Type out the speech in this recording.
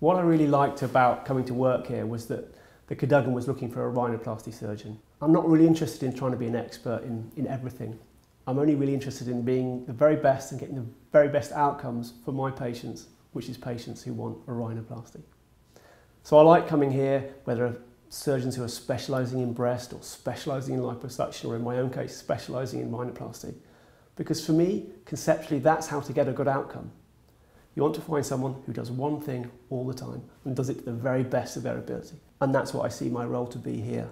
What I really liked about coming to work here was that the Cadogan was looking for a rhinoplasty surgeon. I'm not really interested in trying to be an expert in, in everything. I'm only really interested in being the very best and getting the very best outcomes for my patients, which is patients who want a rhinoplasty. So I like coming here, whether surgeons who are specialising in breast or specialising in liposuction or in my own case specialising in rhinoplasty. Because for me, conceptually, that's how to get a good outcome. You want to find someone who does one thing all the time and does it to the very best of their ability. And that's what I see my role to be here.